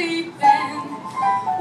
sleeping.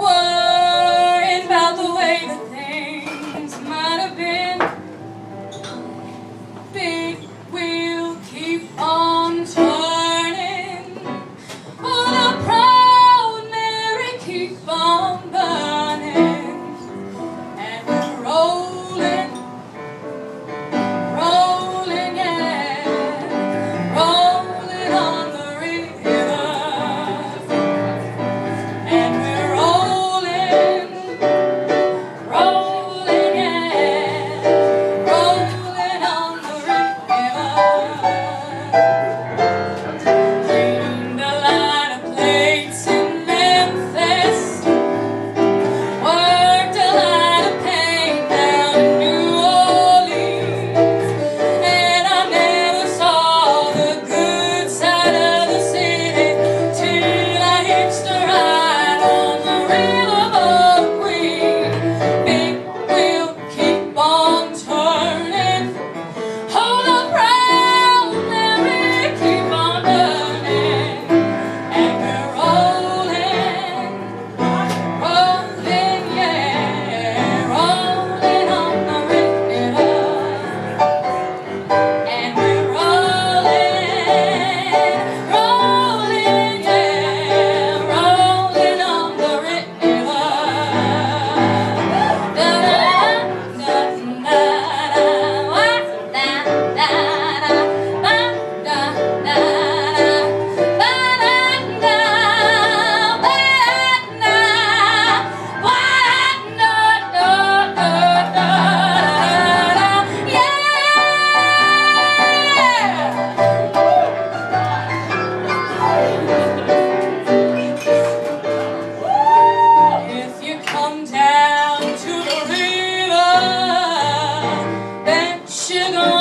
sugar